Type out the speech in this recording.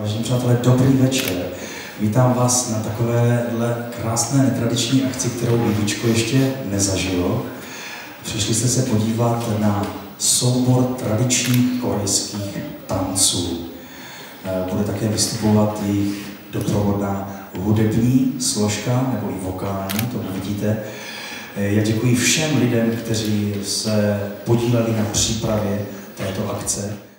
Vážení přátelé, dobrý večer. Vítám vás na takovéhle krásné netradiční akci, kterou Livičko ještě nezažilo. Přišli jste se podívat na soubor tradičních korejských tanců. Eh, bude také vystupovat jejich doprovodná hudební složka, nebo i vokální, to uvidíte. Eh, já děkuji všem lidem, kteří se podíleli na přípravě této akce.